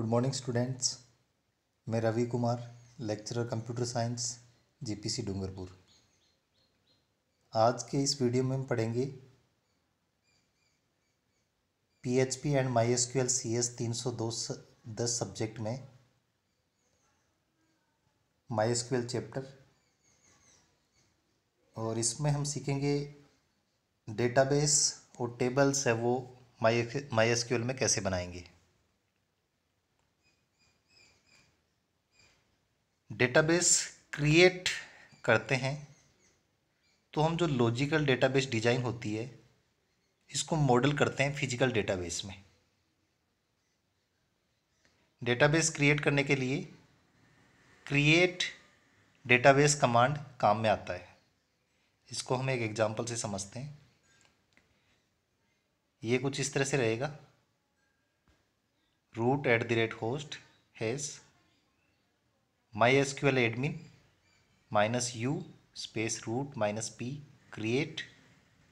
Good morning students मैं Ravi Kumar lecturer computer science GPC Dungarpur. आज के इस वीडियो में हम पढ़ेंगे PHP and My S Q L C S तीन सौ दो दस सब्जेक्ट में My S Q L chapter और इसमें हम सीखेंगे डेटाबेस और टेबल्स है वो My My S Q L में कैसे बनाएँगे। डेटाबेस क्रिएट करते हैं तो हम जो लॉजिकल डेटाबेस डिज़ाइन होती है, इसको मॉडल करते हैं फ़िज़िकल डेटाबेस में। डेटाबेस क्रिएट करने के लिए क्रिएट डेटाबेस कमांड काम में आता है। इसको हम एक एग्जांपल से समझते हैं। ये कुछ इस तरह से रहेगा। Root at the rate host has My S Q L admin minus U space root minus P create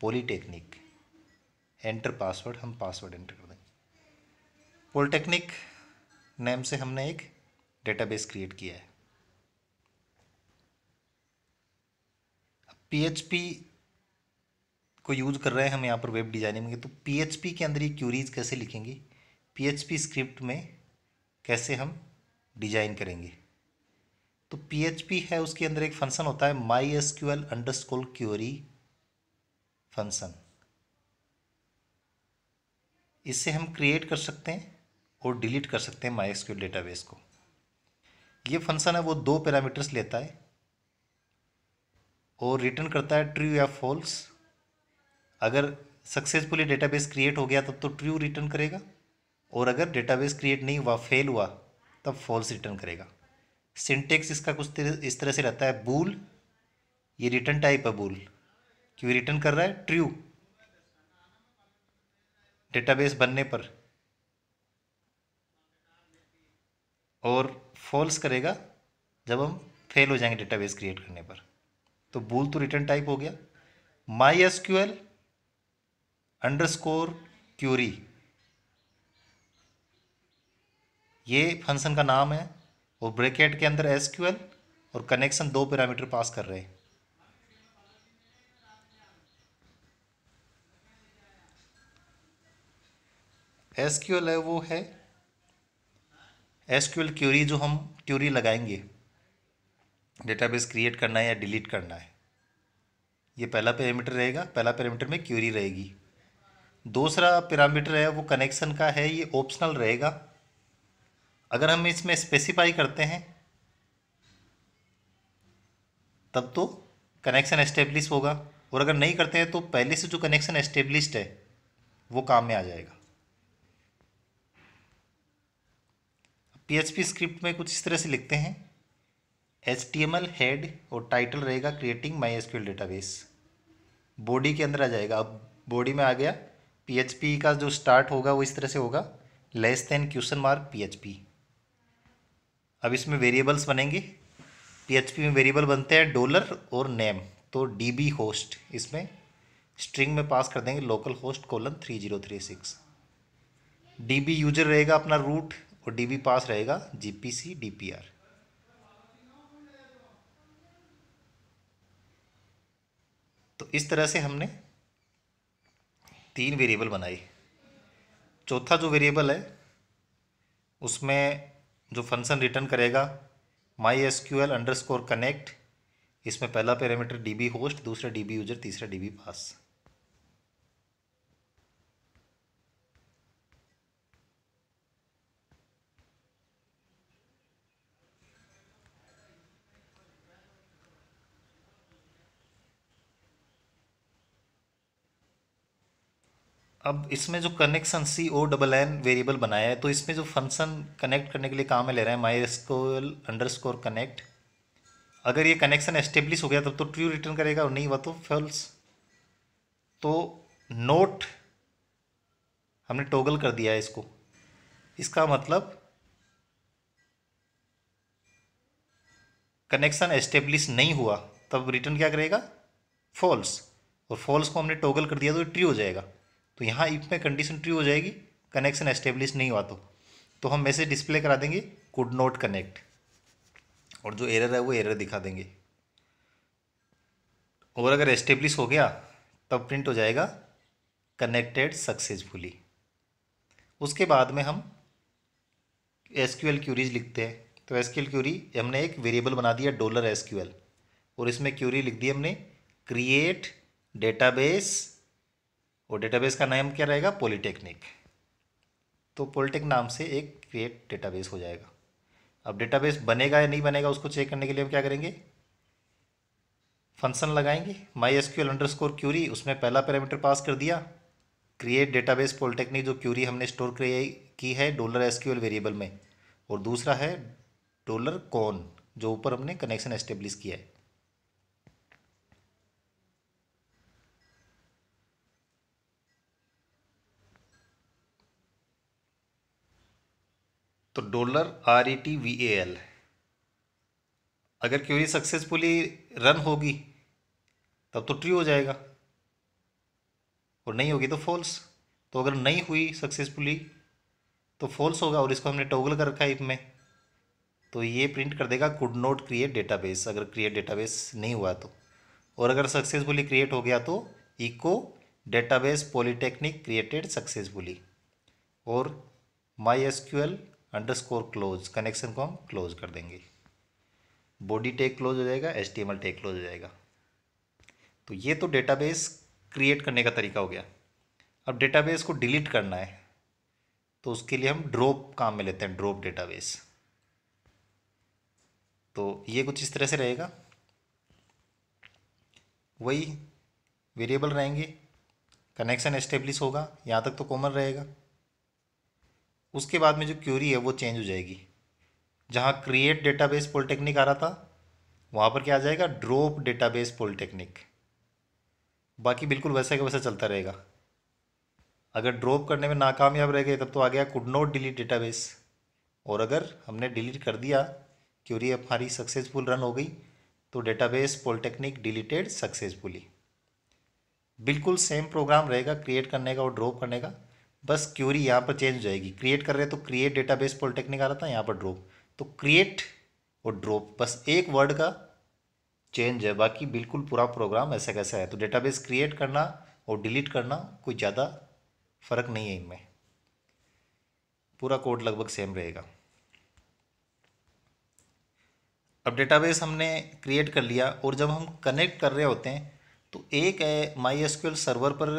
polytechnic enter password हम पासवर्ड एंटर कर देंगे। पॉलीटेक्निक नेम से हमने एक डेटाबेस क्रिएट किया है। पीएचपी को यूज़ कर रहे हैं हम यहाँ पर वेब डिज़ाइनिंग में। तो पीएचपी के अंदर ये क्यूरीज कैसे लिखेंगे? पीएचपी स्क्रिप्ट में कैसे हम डिज़ाइन करेंगे? तो PHP है, उसके अंदर एक फ़ंक्शन होता है My S Q L underscore query function इससे हम क्रिएट कर सकते हैं और डिलीट कर सकते हैं My S Q L database को. ये फ़ंक्शन है, वो दो पैरामीटर्स लेता है और रिटर्न करता है ट्रू या फॉल्स अगर सक्सेसफुली डेटाबेस क्रिएट हो गया, तब तो ट्रू रिटर्न करेगा और अगर डेटाबेस क्रिएट नहीं हुआ फेल हुआ, तब फॉल्स रिटर्न करेगा. सिंटेक्स इसका कुछ इस तरह से रहता है बूल ये रिटर्न टाइप है बूल क्यों रिटर्न कर रहा है? ट्रू डेटाबेस बनने पर। और फॉल्स करेगा जब हम फेल हो जाएँगे डेटाबेस क्रिएट करने पर। तो बूल तो रिटर्न टाइप हो गया। My S Q L underscore query ये फ़ंक्शन का नाम है और ब्रैकेट के अंदर एस और कनेक्शन दो पैरामीटर पास कर रहे हैं। एस है, वो है एस क्यूरी जो हम क्यूरी लगाएँगे। डेटाबेस क्रिएट करना है या डिलीट करना है। ये पहला पैरामीटर रहेगा, पहला पैरामीटर में क्यूरी रहेगी। दूसरा पैरामीटर है, वो कनेक्शन का है, ये ऑप्शनल रहेगा। अगर हम इसमें स्पेसिफाई करते हैं, तब तो कनेक्शन एस्टेब्लिश होगा। और अगर नहीं करते हैं तो पहले से जो कनेक्शन एस्टेब्लिश्ड है, वो काम में आ जाएगा। पीएचपी स्क्रिप्ट में कुछ इस तरह से लिखते हैं H T M L head और टाइटल रहेगा creating My SQL database body के अंदर आ जाएगा। अब बॉडी में आ गया। पीएचपी का जो स्टार्ट होगा, वो इस तरह से होगा। Less than question mark PHP अब इसमें वेरिएबल्स बनेंगे। पीएचपी में वेरिएबल बनते हैं डॉलर और नेम तो डी बी होस्ट इसमें स्ट्रिंग में पास कर देंगे local host colon three zero three six D B user रहेगा अपना रूट और डी बी पास रहेगा G P C D P R तो इस तरह से हमने तीन वेरिएबल बनाए। चौथा जो वेरिएबल है, उसमें जो फ़ंक्शन रिटर्न करेगा My S Q L underscore connect इसमें पहला पैरामीटर डी बी होस्ट दूसरा डी बी यूज़र तीसरा डी बी पास अब इसमें जो connection C O double N variable बनाया है तो इसमें जो फ़ंक्शन कनेक्ट करने के लिए काम में ले रहे हैं माई स्कोल अंडर स्कोर कनेक्ट अगर ये कनेक्शन एस्टेब्लिश हो गया, तब तो ट्रू रिटर्न करेगा और नहीं हुआ तो फॉल्स तो नोट हमने टोगल कर दिया है इसको। इसका मतलब कनेक्शन एस्टेब्लिश नहीं हुआ, तब रिटर्न क्या करेगा? फॉल्स और फॉल्स को हमने टोगल कर दिया तो ट्रू हो जाएगा। तो यहाँ इफ़ में कंडीशन ट्रू हो जाएगी कनेक्शन एस्टेब्लिश नहीं हुआ तो। तो हम मैसेज डिस्प्ले करा देंगे कुड नॉट कनेक्ट और जो एरर है वो एरर दिखा देंगे। और अगर एस्टेब्लिश हो गया, तब प्रिंट हो जाएगा कनेक्टेड सक्सेसफुली उसके बाद में हम एसक्यूएल क्यूरीज लिखते हैं। तो एसक्यूएल क्यूरी हमने एक वेरिएबल बना दिया डॉलर एस और इसमें क्यूरी लिख दी हमने क्रिएट डेटाबेस और डेटाबेस का नाम क्या रहेगा? पॉलिटेक्निक तो पॉलिटेक नाम से एक क्रिएट डेटाबेस हो जाएगा। अब डेटाबेस बनेगा या नहीं बनेगा उसको चेक करने के लिए हम क्या करेंगे? फ़ंक्शन लगाएँगे। My S Q L underscore query उसमें पहला पैरामीटर पास कर दिया। क्रिएट डेटाबेस पॉलिटेक्निक जो क्यूरी हमने स्टोर की है dollar S Q L variable में। और दूसरा है डॉलर कॉन जो ऊपर हमने कनेक्शन एस्टेब्लिश किया है। तो dollar R E T V A L अगर क्यूरी सक्सेसफुली रन होगी, तब तो ट्रू हो जाएगा। और नहीं होगी तो फॉल्स तो अगर नहीं हुई सक्सेसफुली तो फॉल्स होगा और इसको हमने टोगल कर रखा है इफ़ में। तो ये प्रिंट कर देगा कुड नॉट क्रिएट डेटाबेस अगर क्रिएट डेटाबेस नहीं हुआ तो। और अगर सक्सेसफुली क्रिएट हो गया तो echo database polytechnic created successfully और My S Q L underscore close connection को हम क्लोज कर देंगे। बॉडी टेक क्लोज हो जाएगा एच टी टेक क्लोज हो जाएगा। तो ये तो डेटाबेस क्रिएट करने का तरीका हो गया। अब डेटाबेस को डिलीट करना है तो उसके लिए हम ड्रॉप काम में लेते हैं ड्रॉप डेटाबेस तो ये कुछ इस तरह से रहेगा। वही वेरिएबल रहेंगे कनेक्शन एस्टेब्लिश होगा, यहाँ तक तो कॉमन रहेगा। उसके बाद में जो क्यूरी है, वो चेंज हो जाएगी। जहाँ क्रिएट डेटाबेस पॉलिटेक्निक आ रहा था, वहाँ पर क्या आ जाएगा? ड्रॉप डेटाबेस पॉलिटेक्निक बाकी बिल्कुल वैसा का वैसा चलता रहेगा। अगर ड्रॉप करने में नाकामयाब रह गए, तब तो आ गया कुड नॉट डिलीट डेटाबेस और अगर हमने डिलीट कर दिया क्यूरी हमारी सक्सेसफुल रन हो गई तो डेटाबेस पॉलिटेक्निक डिलीटेड सक्सेसफुली बिल्कुल सेम प्रोग्राम रहेगा क्रिएट करने का और ड्रॉप करने का। बस क्यूरी यहाँ पर चेंज हो जाएगी। क्रिएट कर रहे हैं तो क्रिएट डेटाबेस पॉलिटेक्निक आ रहा था, यहाँ पर ड्रॉप। तो क्रिएट और ड्रॉप, बस एक वर्ड का चेंज है, बाकी बिल्कुल पूरा प्रोग्राम ऐसा कैसा है। तो डेटाबेस क्रिएट करना और डिलीट करना कोई ज़्यादा फ़र्क नहीं है इनमें। पूरा कोड लगभग सेम रहेगा। अब डेटाबेस हमने क्रिएट कर लिया और जब हम कनेक्ट कर रहे होते हैं तो एक है माई सर्वर पर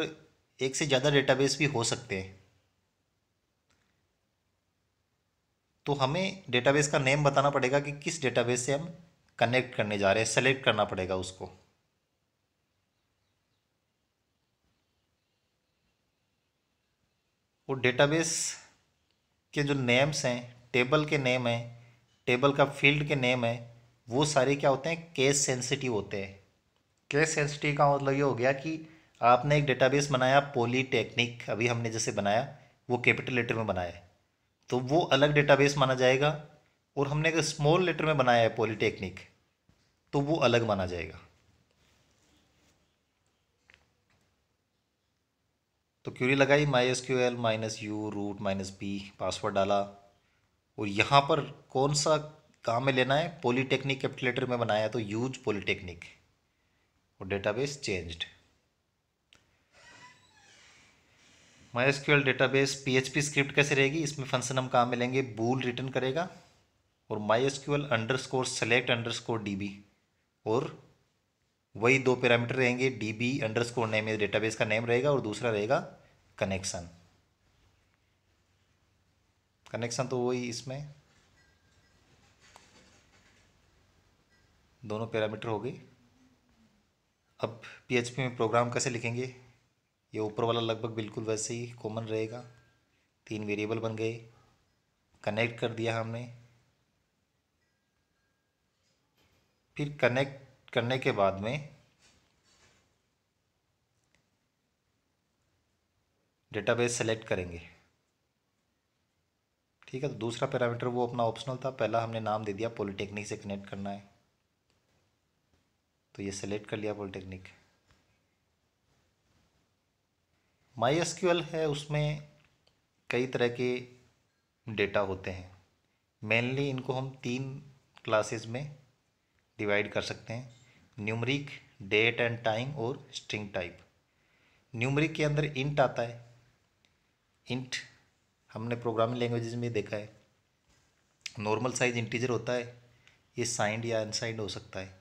एक से ज़्यादा डेटाबेस भी हो सकते हैं। तो हमें डेटाबेस का नेम बताना पड़ेगा कि किस डेटाबेस से हम कनेक्ट करने जा रहे हैं सेलेक्ट करना पड़ेगा उसको। वो डेटाबेस के जो नेम्स हैं टेबल के नेम हैं टेबल का फ़ील्ड के नेम है, वो सारे क्या होते हैं? केस सेंसिटिव होते हैं। केस सेंसिटिव का मतलब ये हो गया कि आपने एक डेटाबेस बनाया पॉलीटेक्निक अभी हमने जैसे बनाया, वो कैपिटल लेटर में बनाया है। तो वो अलग डेटाबेस माना जाएगा और हमने अगर स्मॉल लेटर में बनाया है पॉलीटेक्निक तो वो अलग माना जाएगा। तो क्यूरी लगाई My S Q L minus U root minus B password डाला और यहाँ पर कौन सा काम में लेना है? पॉलीटेक्निक कैपिटल लेटर में बनाया तो यूज़ पॉलीटेक्निक और database changed My database P H P script कैसे रहेगी? इसमें फ़ंक्शन हम कहाँ मिलेंगे? बूल रिटर्न करेगा और My underscore select underscore D और वही दो पैरामीटर रहेंगे D B underscore name database का नेम रहेगा और दूसरा रहेगा कनेक्शन कनेक्शन तो वही इसमें दोनों पैरामीटर हो गए अब PHP में प्रोग्राम कैसे लिखेंगे? ये ऊपर वाला लगभग बिल्कुल वैसे ही कॉमन रहेगा। तीन वेरिएबल बन गए। कनेक्ट कर दिया हमने। फिर कनेक्ट करने के बाद में डेटाबेस सेलेक्ट करेंगे। ठीक है तो दूसरा पैरामीटर वो अपना ऑप्शनल था। पहला हमने नाम दे दिया पॉलिटेक्निक से कनेक्ट करना है। तो ये सेलेक्ट कर लिया पॉलिटेक्निक माई एस है, उसमें कई तरह के डेटा होते हैं। मेनली इनको हम तीन क्लासेस में डिवाइड कर सकते हैं। न्यूमरिक डेट एंड टाइम और स्ट्रिंग टाइप न्यूमरिक के अंदर इंट आता है। इंट हमने प्रोग्रामिंग लैंग्वेजेस में देखा है। नॉर्मल साइज़ इंटीजर होता है। ये साइंड या अनसाइंड हो सकता है।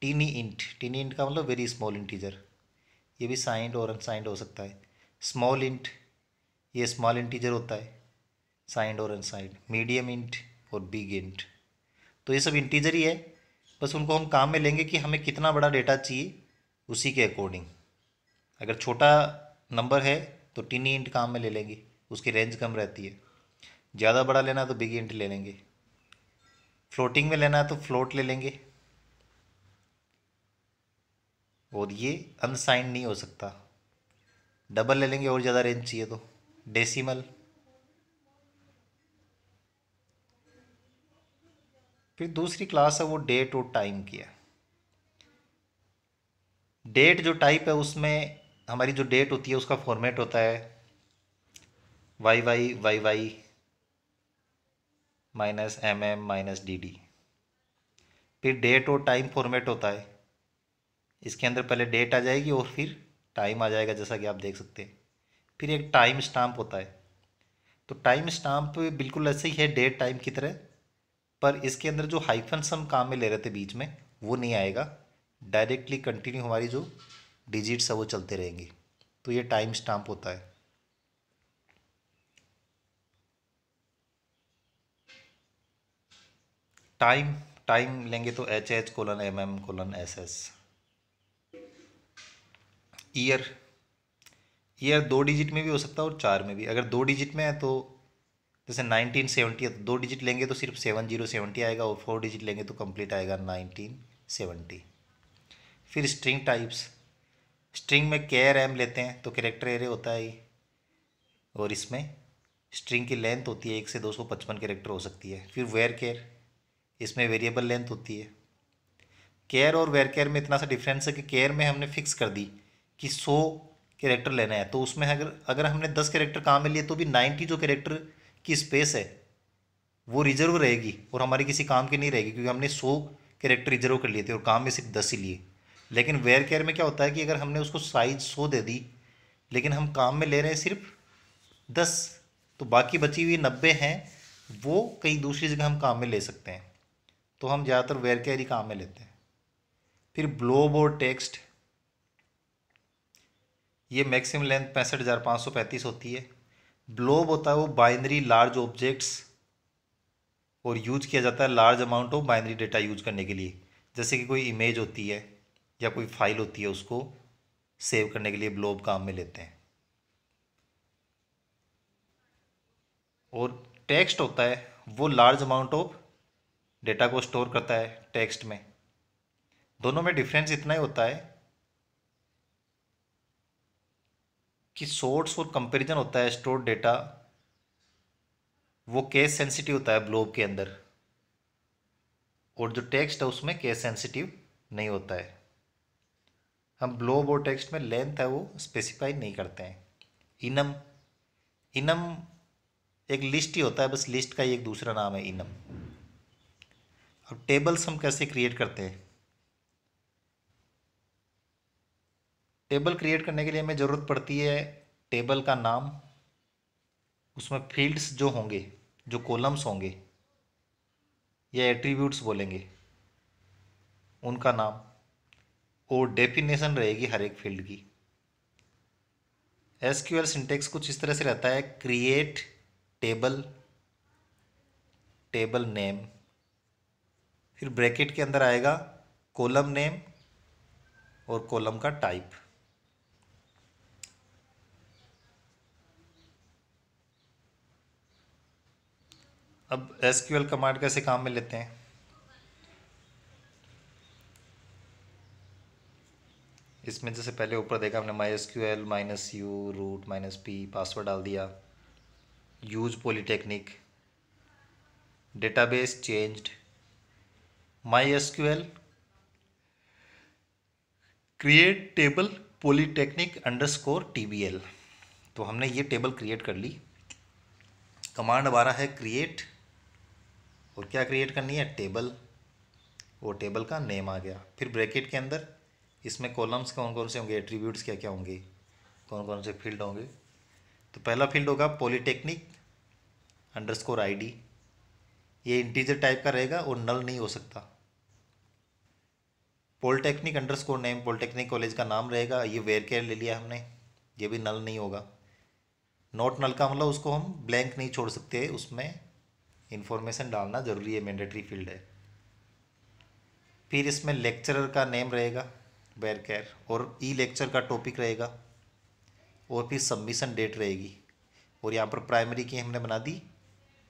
टीनी इंट टीनी इंट का मतलब वेरी स्मॉल इंटीजर ये भी साइंड और अनसाइंड हो सकता है। स्मॉल इंट ये स्मॉल इंटीजर होता है साइंड और अनसाइंड मीडियम इंट और बिग इंट तो ये सब इंटीजर ही है। बस उनको हम काम में लेंगे कि हमें कितना बड़ा डेटा चाहिए उसी के अकॉर्डिंग अगर छोटा नंबर है तो टिनी इंट काम में ले लेंगे, उसकी रेंज कम रहती है। ज़्यादा बड़ा लेना है तो बिग इंट ले लेंगे। फ्लोटिंग में लेना है तो फ्लोट ले लेंगे। और ये अनसाइंड नहीं हो सकता। डबल ले लेंगे और ज़्यादा रेंज चाहिए तो। डेसिमल फिर दूसरी क्लास है वो डेट और टाइम की है। डेट जो टाइप है उसमें हमारी जो डेट होती है उसका फॉर्मेट होता है Y Y Y Y minus M M minus D D फिर डेट और टाइम फॉर्मेट होता है। इसके अंदर पहले डेट आ जाएगी और फिर टाइम आ जाएगा जैसा कि आप देख सकते हैं। फिर एक टाइम स्टाम्प होता है। तो टाइम स्टाम्प बिल्कुल ऐसे ही है, डेट टाइम की तरह, पर इसके अंदर जो हाइफन्स हम काम में ले रहे थे बीच में, वो नहीं आएगा। डायरेक्टली कंटिन्यू हमारी जो डिजिट्स है, वो चलते रहेंगे। तो ये टाइम स्टाम्प होता है। टाइम टाइम लेंगे तो H H colon M M colon S S year year दो डिजिट में भी हो सकता है और चार में भी। अगर दो डिजिट में है तो जैसे नाइनटीन सेवेंटी है तो दो डिजिट लेंगे तो सिर्फ़ सेवन ज़ीरो सेवेंटी आएगा और फोर डिजिट लेंगे तो कंप्लीट आएगा नाइनटीन सेवेंटी। फिर स्ट्रिंग टाइप्स। स्ट्रिंग में केयर एम लेते हैं तो करेक्टर एरे होता है और इसमें स्ट्रिंग की लेंथ होती है, एक से दो सौ पचपन करेक्टर हो सकती है। फिर वेयर केयर इसमें वेरिएबल लेंथ होती है। केयर और वेयर केयर में इतना सा डिफरेंस है कि केयर में हमने फिक्स कर दी। कि सौ कैरेक्टर लेना है। तो उसमें अगर अगर हमने दस कैरेक्टर काम में लिए तो भी नाइन्टी जो कैरेक्टर की स्पेस है, वो रिज़र्व रहेगी और हमारी किसी काम की नहीं रहेगी, क्योंकि हमने सौ कैरेक्टर रिज़र्व कर लिए थे और काम में सिर्फ़ दस ही लिए। लेकिन वेयर केयर में क्या होता है कि अगर हमने उसको साइज़ सौ दे दी, लेकिन हम काम में ले रहे हैं सिर्फ़ दस तो बाकी बची हुई नब्बे हैं, वो कहीं दूसरी जगह हम काम में ले सकते हैं। तो हम ज़्यादातर वेयर केयर ही काम में लेते हैं। फिर ब्लोब और टेक्स्ट ये मैक्सिमम लेंथ पैंसठ हज़ार पाँच सौ पैंतीस होती है। ब्लोब होता है वो बाइनरी लार्ज ऑब्जेक्ट्स और यूज़ किया जाता है large amount of binary data use करने के लिए। जैसे कि कोई इमेज होती है या कोई फ़ाइल होती है उसको सेव करने के लिए ब्लोब काम में लेते हैं। और टेक्स्ट होता है, वो लार्ज अमाउंट ऑफ़ डेटा को स्टोर करता है टेक्स्ट में। दोनों में डिफरेंस इतना ही होता है कि सोर्स और कंपैरिजन होता है स्टोर डेटा वो केस सेंसिटिव होता है ब्लोब के अंदर। और जो टेक्स्ट है उसमें केस सेंसिटिव नहीं होता है। हम ब्लोब और टेक्स्ट में लेंथ है वो स्पेसिफाई नहीं करते हैं। इनम इनम एक लिस्ट ही होता है, बस लिस्ट का ही एक दूसरा नाम है इनम अब टेबल्स हम कैसे क्रिएट करते हैं? टेबल क्रिएट करने के लिए हमें ज़रूरत पड़ती है टेबल का नाम, उसमें फील्ड्स जो होंगे, जो कॉलम्स होंगे, या एट्रीब्यूट्स बोलेंगे, उनका नाम और डेफिनेशन रहेगी हर एक फ़ील्ड की। एस क्यू एल सिंटेक्स कुछ इस तरह से रहता है क्रिएट टेबल टेबल नेम फिर ब्रैकेट के अंदर आएगा कॉलम नेम और कॉलम का टाइप अब एल कमांड कैसे काम में लेते हैं? इसमें जैसे पहले ऊपर देखा हमने my S Q L minus U root minus P password डाल दिया। Use polytechnic database changed my S Q L create table polytechnic underscore T B L तो हमने ये टेबल क्रिएट कर ली। कमांड हमारा है क्रिएट और क्या क्रिएट करनी है? टेबल वो टेबल का नेम आ गया। फिर ब्रैकेट के अंदर इसमें कॉलम्स कौन कौन से होंगे? एट्रीब्यूट्स क्या क्या होंगे? कौन कौन से फ़ील्ड होंगे? तो पहला फ़ील्ड होगा पॉलीटेक्निक अंडरस्कोर आईडी ये इंटीजर टाइप का रहेगा और नल नहीं हो सकता। Polytechnic underscore name polytechnic college का नाम रहेगा। ये वेयर केयर ले लिया हमने। ये भी नल नहीं होगा। नॉट नल का मतलब उसको हम ब्लैंक नहीं छोड़ सकते। उसमें इंफॉर्मेशन डालना ज़रूरी है मैंडेटरी फ़ील्ड है। फिर इसमें लेक्चरर का नेम रहेगा वेयर केयर और ई लेक्चर का टॉपिक रहेगा, और फिर सबमिशन डेट रहेगी। और यहाँ पर प्राइमरी की हमने बना दी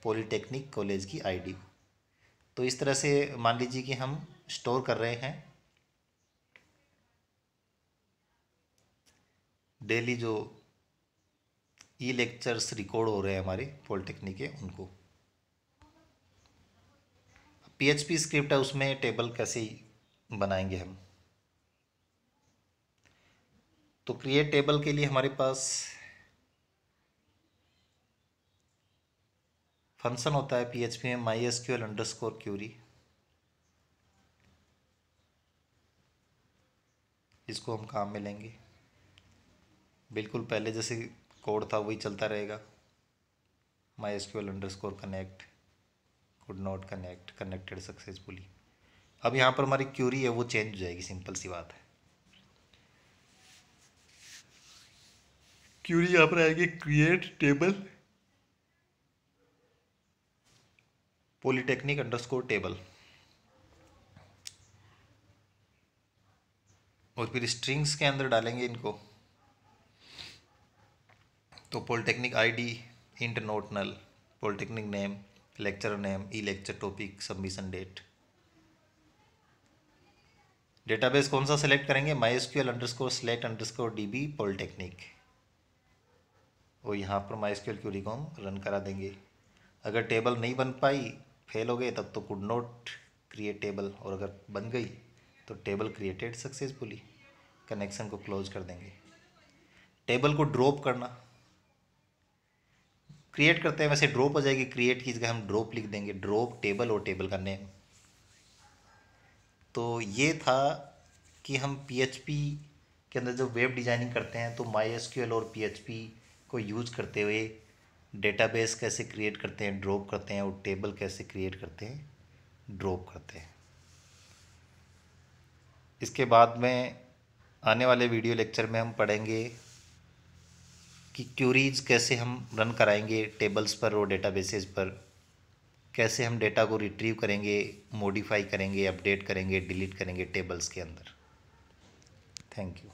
पॉलीटेक्निक कॉलेज की आईडी तो इस तरह से मान लीजिए कि हम स्टोर कर रहे हैं। डेली जो ई लेक्चर्स रिकॉर्ड हो रहे हैं हमारे पॉलिटेक्निक के, उनको। पीएचपी स्क्रिप्ट है, उसमें टेबल कैसे बनाएँगे हम? तो क्रिएट टेबल के लिए हमारे पास फ़ंक्शन होता है पीएचपी में my S Q L underscore query इसको हम काम में लेंगे। बिल्कुल पहले जैसे कोड था, वही चलता रहेगा। My S Q L underscore connect could not connect connected successfully अब यहाँ पर हमारी क्यूरी है वो चेंज हो जाएगी सिंपल सी बात है। क्यूरी यहाँ पर आएगी create table polytechnic underscore table और फिर स्ट्रिंग्स के अंदर डालेंगे इनको। तो polytechnic ID int not null polytechnic name lecture name E lecture topic submission date database कौन सा सेलेक्ट करेंगे? My S Q L underscore select underscore D B polytechnic और यहाँ पर my S Q L query को हम run करा देंगे। अगर टेबल नहीं बन पाई फेल हो गए, तब तो कुड नॉट क्रिएट टेबल और अगर बन गई तो टेबल क्रिएटेड सक्सेसफुली कनेक्शन को क्लोज कर देंगे। टेबल को ड्रॉप करना। क्रिएट करते हैं, वैसे ड्रॉप हो जाएगी क्रिएट की जगह हम ड्रॉप लिख देंगे ड्रॉप टेबल और टेबल का नेम तो ये था कि हम पीएचपी के अंदर जो वेब डिज़ाइनिंग करते हैं तो माई और पीएचपी को यूज़ करते हुए डेटाबेस कैसे क्रिएट करते हैं ड्रॉप करते हैं और टेबल कैसे क्रिएट करते हैं ड्रॉप करते हैं. इसके बाद में आने वाले वीडियो लेक्चर में हम पढ़ेंगे कि क्यूरीज कैसे हम रन कराएँगे टेबल्स पर और डेटाबेसेस पर? कैसे हम डेटा को रिट्रीव करेंगे मॉडिफाई करेंगे अपडेट करेंगे डिलीट करेंगे टेबल्स के अंदर? Thank you